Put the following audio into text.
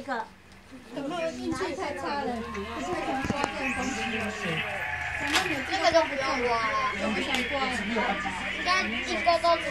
一个。有没运气太差了？不是想刮这种东西。那个就不用刮了，我不想刮。应该一个都只。